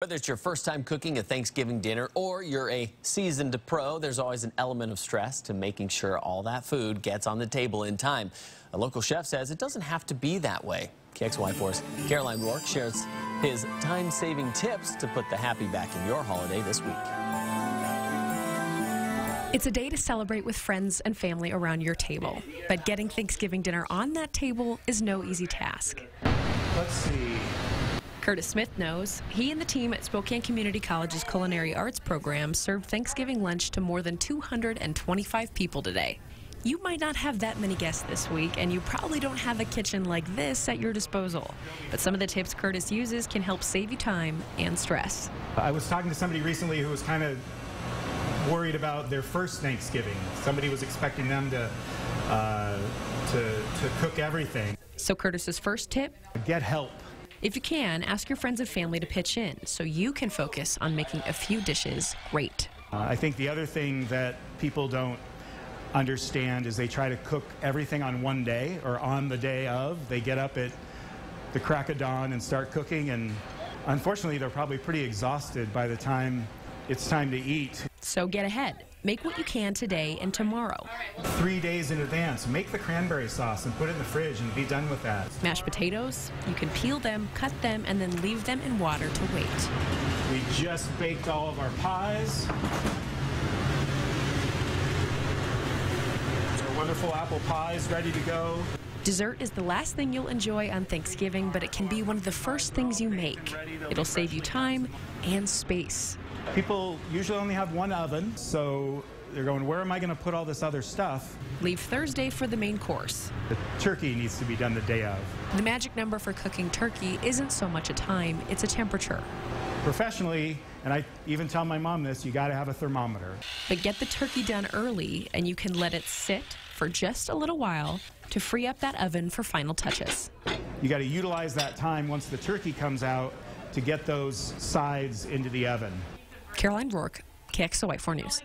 Whether it's your first time cooking a Thanksgiving dinner or you're a seasoned pro, there's always an element of stress to making sure all that food gets on the table in time. A local chef says it doesn't have to be that way. KXLY4's Caroline Rourke shares his time-saving tips to put the happy back in your holiday this week. It's a day to celebrate with friends and family around your table, but getting Thanksgiving dinner on that table is no easy task. Let's see. Curtis Smith knows. He and the team at Spokane Community College's Culinary Arts program served Thanksgiving lunch to more than 225 people today. You might not have that many guests this week, and you probably don't have a kitchen like this at your disposal. But some of the tips Curtis uses can help save you time and stress. I was talking to somebody recently who was kind of worried about their first Thanksgiving. Somebody was expecting them to, uh, to, to cook everything. So Curtis's first tip? Get help. If you can, ask your friends and family to pitch in so you can focus on making a few dishes great. Uh, I think the other thing that people don't understand is they try to cook everything on one day or on the day of. They get up at the crack of dawn and start cooking, and unfortunately, they're probably pretty exhausted by the time it's time to eat. So get ahead. Make what you can today and tomorrow. Three days in advance, make the cranberry sauce and put it in the fridge and be done with that. Mashed potatoes, you can peel them, cut them, and then leave them in water to wait. We just baked all of our pies. Our wonderful apple pies ready to go. Dessert is the last thing you'll enjoy on Thanksgiving, but it can be one of the first things you make. It'll save you time and space. People usually only have one oven, so they're going, where am I going to put all this other stuff? Leave Thursday for the main course. The turkey needs to be done the day of. The magic number for cooking turkey isn't so much a time, it's a temperature. Professionally, and I even tell my mom this, you got to have a thermometer. But get the turkey done early, and you can let it sit for just a little while to free up that oven for final touches. You got to utilize that time once the turkey comes out to get those sides into the oven. Caroline Rourke, KXLY4 News.